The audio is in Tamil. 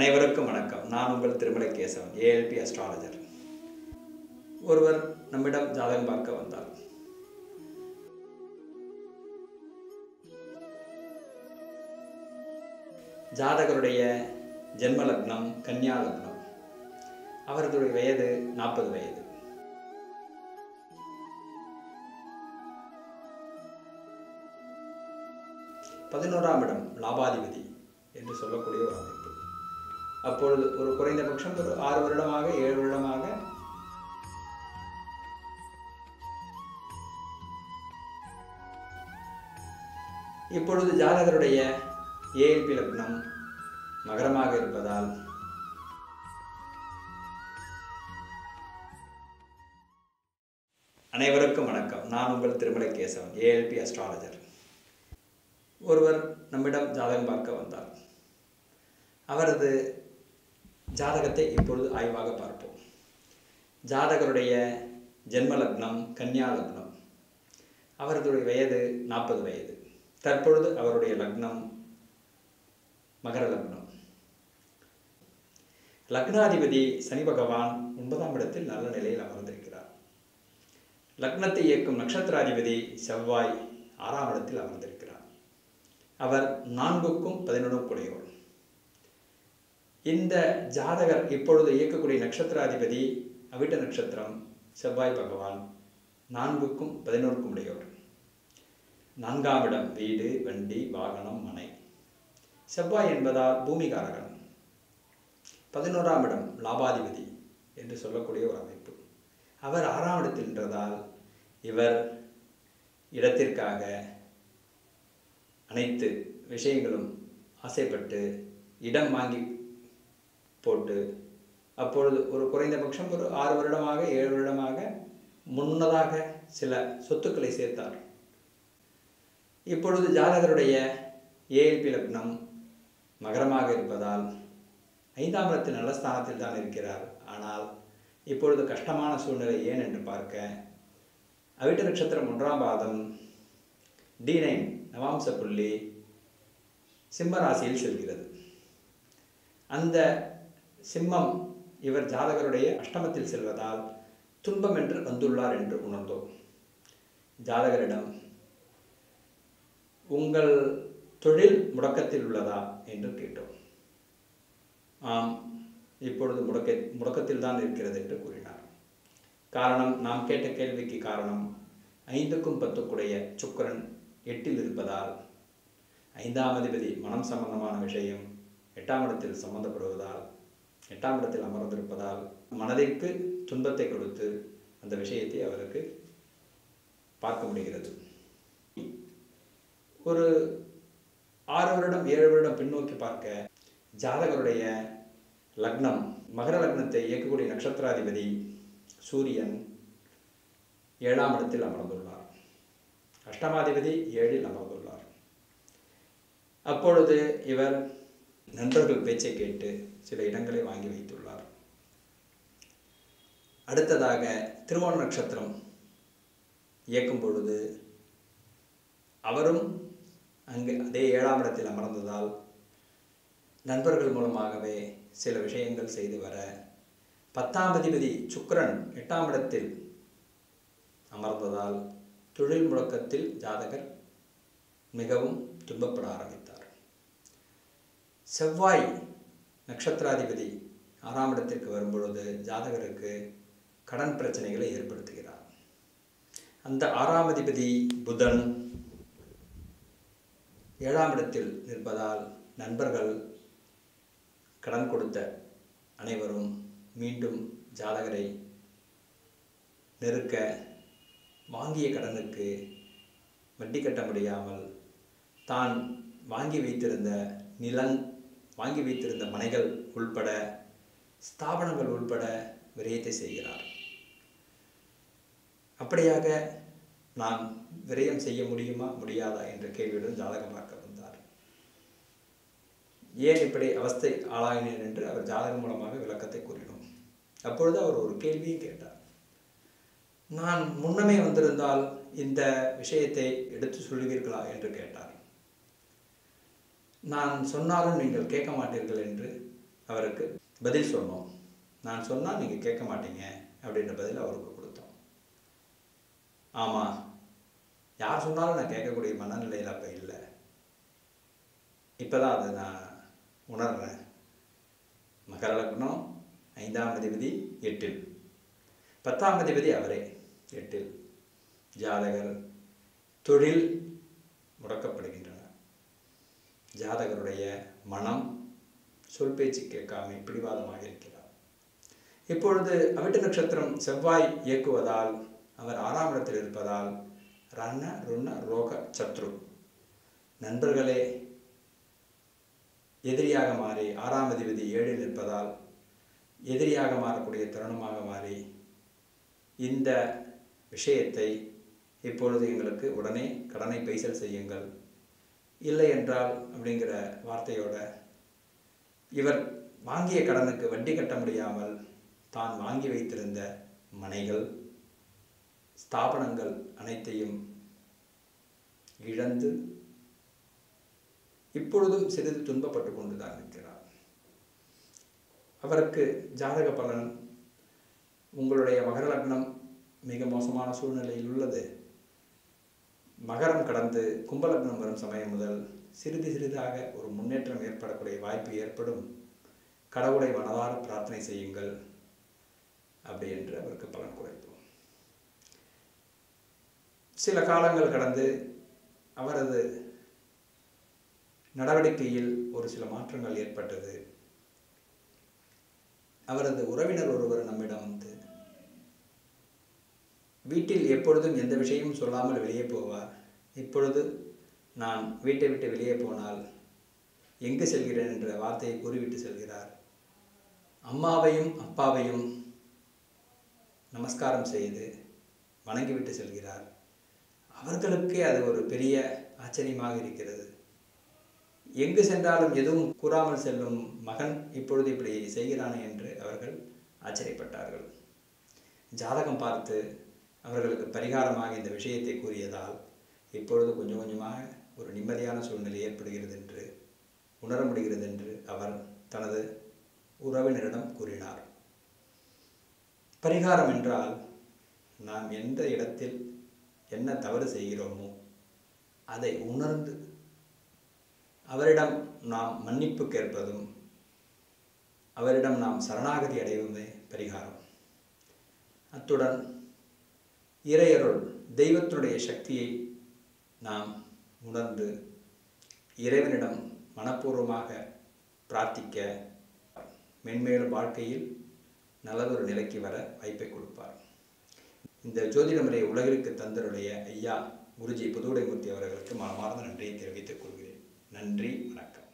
அனைவருக்கும் வணக்கம். நான் உங்கள் திருமலை கேசவன் ஏஎல்பி அஸ்ட்ராலஜர் ஒருவர் நம்மிடம் ஜாதகம் பார்க்க வந்தார். ஜாதகருடைய ஜென்ம லக்னம் கன்யா லக்னம். அவர்களுடைய வயது நாற்பது வயது. பதினோராம் இடம் லாபாதிபதி என்று சொல்லக்கூடிய ஒரு அமைப்பு அப்பொழுது ஒரு குறைந்தபட்சம் ஒரு ஆறு வருடமாக ஏழு வருடமாக. இப்பொழுது ஜாதகருடைய ஏஎல்பி லக்னம் மகரமாக இருப்பதால் அனைவருக்கும் வணக்கம். நான் உங்கள் திருமலை கேசவன் ஏஎல்பி அஸ்ட்ராலஜர் ஒருவர் நம்மிடம் ஜாதகம் பார்க்க வந்தார். அவரது ஜாதகத்தை இப்பொழுது ஆய்வாக பார்ப்போம். ஜாதகருடைய ஜென்ம லக்னம் கன்னியா லக்னம். அவர்களுடைய வயது நாற்பது வயது. தற்பொழுது அவருடைய லக்னம் மகர லக்னம். லக்னாதிபதி சனி பகவான் ஒன்பதாம் இடத்தில் நல்ல நிலையில் அமர்ந்திருக்கிறார். லக்னத்தை இயக்கும் நட்சத்திராதிபதி செவ்வாய் ஆறாம் இடத்தில் அமர்ந்திருக்கிறார். அவர் நான்குக்கும் பதினொன்றும் உடையவர். இந்த ஜாதகர் இப்பொழுது இயக்கக்கூடிய நட்சத்திராதிபதி அவிட்ட நட்சத்திரம் செவ்வாய் பகவான் நான்குக்கும் பதினோருக்கும் உடையவர். நான்காம் இடம் வீடு வண்டி வாகனம் மனை. செவ்வாய் என்பதால் பூமிகாரகன். பதினோராம் இடம் லாபாதிபதி என்று சொல்லக்கூடிய ஒரு அமைப்பு. அவர் ஆறாம் இடத்தில் நின்றதால் இவர் இடத்திற்காக அனைத்து விஷயங்களும் ஆசைப்பட்டு இடம் வாங்கி போட்டு அப்பொழுது ஒரு குறைந்தபட்சம் ஒரு ஆறு வருடமாக ஏழு வருடமாக முன்னதாக சில சொத்துக்களை சேர்த்தார். இப்பொழுது ஜாதகருடைய ஏஎல்பி லக்னம் மகரமாக இருப்பதால் ஐந்தாம் இடத்தில் நல்ல ஸ்தானத்தில் தான் இருக்கிறார். ஆனால் இப்பொழுது கஷ்டமான சூழ்நிலை ஏன் என்று பார்க்க அவிட்ட நட்சத்திரம் ஒன்றாம் பாதம் டி நைன் நவாம்ச புள்ளி சிம்மராசியில் செல்கிறது. அந்த சிம்மம் இவர் ஜாதகருடைய அஷ்டமத்தில் செல்வதால் துன்பம் என்று வந்துள்ளார் என்று உணர்ந்தோம். ஜாதகரிடம் உங்கள் தொழில் முடக்கத்தில் உள்ளதா? என்று கேட்டோம். ஆம் இப்பொழுது முடக்க முடக்கத்தில் தான் இருக்கிறது என்று கூறினார். காரணம் நாம் கேட்ட கேள்விக்கு காரணம் ஐந்துக்கும் பத்துக்குடைய சுக்கரன் எட்டில் இருப்பதால் ஐந்தாம் அதிபதி மனம் சம்பந்தமான விஷயம் எட்டாம் இடத்தில் சம்பந்தப்படுவதால் எட்டாம் இடத்தில் அமர்ந்திருப்பதால் மனதிற்கு துன்பத்தை கொடுத்து அந்த விஷயத்தை அவருக்கு பார்க்க முடிகிறது. ஒரு ஆறு வருடம் ஏழு வருடம் பின்னோக்கி பார்க்க ஜாதகருடைய லக்னம் மகர லக்னத்தை இயக்கக்கூடிய நட்சத்திராதிபதி சூரியன் ஏழாம் இடத்தில் அமர்ந்துள்ளார். அஷ்டமாதிபதி ஏழில் அமர்ந்துள்ளார். அப்பொழுது இவர் நண்பர்கள் பேச்சை கேட்டு சில இடங்களை வாங்கி வைத்துள்ளார். அடுத்ததாக திருவோண நட்சத்திரம் இயக்கும் பொழுது அவரும் அங்கு அதே ஏழாம் இடத்தில் அமர்ந்ததால் நண்பர்கள் மூலமாகவே சில விஷயங்கள் செய்து வர பத்தாம் அதிபதி சுக்கரன் எட்டாம் இடத்தில் அமர்ந்ததால் தொழில் முழக்கத்தில் ஜாதகர் மிகவும் துன்பப்பட ஆரம்பித்தார். செவ்வாய் நட்சத்திராதிபதி ஆறாம் இடத்திற்கு வரும்பொழுது ஜாதகருக்கு கடன் பிரச்சனைகளை ஏற்படுத்துகிறார். அந்த ஆறாம் அதிபதி புதன் ஏழாம் இடத்தில் நிற்பதால் நண்பர்கள் கடன் கொடுத்த அனைவரும் மீண்டும் ஜாதகரை நெருக்க வாங்கிய கடனுக்கு வட்டி கட்ட முடியாமல் தான் வாங்கி வைத்திருந்த நிலம் வாங்கி வைத்திருந்த மனைகள் உள்பட ஸ்தாபனங்கள் உள்பட விரயத்தை செய்கிறார். அப்படியாக நான் விரயம் செய்ய முடியுமா முடியாதா என்ற கேள்வியுடன் ஜாதகம் பார்க்க வந்தார். ஏன் இப்படி அவஸ்தை ஆளாகினேன் என்று அவர் ஜாதகம் மூலமாக விளக்கத்தை கூறினோம். அப்பொழுது அவர் ஒரு கேள்வியை கேட்டார். நான் முன்னமே வந்திருந்தால் இந்த விஷயத்தை எடுத்து சொல்லுவீர்களா என்று கேட்டார். நான் சொன்னாலும் நீங்கள் கேட்க மாட்டீர்கள் என்று அவருக்கு பதில் சொன்னோம். நான் சொன்னால் நீங்கள் கேட்க மாட்டீங்க அப்படின்ற பதில் அவருக்கு கொடுத்தோம். ஆமாம் யார் சொன்னாலும் நான் கேட்கக்கூடிய மனநிலையில் அப்போ இல்லை. இப்போ தான் அதை நான் உணர்றேன். மகர லக்னம் ஐந்தாம் அதிபதி எட்டில். பத்தாம் அதிபதி அவரே எட்டில். ஜாதகர் தொழில் முடக்கப்படுகிறது ஜாதகருடைய மனம் சொல் பேச்சு கேட்காமல் பிடிவாதமாக இருக்கிறார். இப்பொழுது அவிட்ட நட்சத்திரம் செவ்வாய் இயக்குவதால் அவர் ஆறாம் இடத்தில் இருப்பதால் ரண ருண ரோக சத்ரு. நண்பர்களே எதிரியாக மாறி ஆறாம் அதிபதி ஏழில் இருப்பதால் எதிரியாக மாறக்கூடிய தருணமாக மாறி இந்த விஷயத்தை இப்பொழுது எங்களுக்கு உடனே கடனை பைசல் செய்யுங்கள். இல்லை என்றால் அப்படிங்கிற வார்த்தையோட இவர் வாங்கிய கடனுக்கு வட்டி கட்ட முடியாமல் தான் வாங்கி வைத்திருந்த மனைகள் ஸ்தாபனங்கள் அனைத்தையும் இழந்து இப்பொழுதும் சிறிது துன்பப்பட்டு கொண்டுதான் இருக்கிறார். அவருக்கு ஜாதக பலன் உங்களுடைய மகர லக்னம் மிக மோசமான சூழ்நிலையில் உள்ளது. மகரம் கடந்து கும்பலக்னம் வரும் சமயம் முதல் சிறிது சிறிதாக ஒரு முன்னேற்றம் ஏற்படக்கூடிய வாய்ப்பு ஏற்படும். கடவுளை மனதார பிரார்த்தனை செய்யுங்கள் அப்படி என்று அவருக்கு பலன் குறைப்போம் சில காலங்கள் கடந்து அவரது நடவடிக்கையில் ஒரு சில மாற்றங்கள் ஏற்பட்டது. அவரது உறவினர் ஒருவர் நம்மிடம் வந்து வீட்டில் எப்பொழுதும் எந்த விஷயமும் சொல்லாமல் வெளியே போவார். இப்பொழுது நான் வீட்டை விட்டு வெளியே போனால் எங்கு செல்கிறேன் என்ற வார்த்தையை கூறிவிட்டு செல்கிறார். அம்மாவையும் அப்பாவையும் நமஸ்காரம் செய்து வணங்கிவிட்டு செல்கிறார். அவர்களுக்கே அது ஒரு பெரிய ஆச்சரியமாக இருக்கிறது. எங்கு சென்றாலும் எதுவும் கூறாமல் செல்லும் மகன் இப்பொழுது இப்படி செய்கிறானே என்று அவர்கள் ஆச்சரியப்பட்டார்கள். ஜாதகம் பார்த்து அவர்களுக்கு பரிகாரமாக இந்த விஷயத்தை கூறியதால் இப்பொழுது கொஞ்சம் கொஞ்சமாக ஒரு நிம்மதியான சூழ்நிலை ஏற்படுகிறது என்று உணர முடிகிறது என்று அவர் தனது உறவினரிடம் கூறினார். பரிகாரம் என்றால் நாம் எந்த இடத்தில் என்ன தவறு செய்கிறோமோ அதை உணர்ந்து அவரிடம் நாம் மன்னிப்பு கேட்பதும் அவரிடம் நாம் சரணாகதி அடைவதுமே பரிகாரம். அத்துடன் இறையருள் தெய்வத்துடைய சக்தியை நாம் உணர்ந்து இறைவனிடம் மனப்பூர்வமாக பிரார்த்திக்க மென்மேலும் வாழ்க்கையில் நல்லதொரு நிலைக்கு வர வாய்ப்பை கொடுப்பார். இந்த ஜோதிடமுறை உலகிற்கு தந்தருடைய ஐயா குருஜி புதுவுடைமூர்த்தி அவர்களுக்கு மனமார்ந்த நன்றியை தெரிவித்துக் கொள்கிறேன். நன்றி வணக்கம்.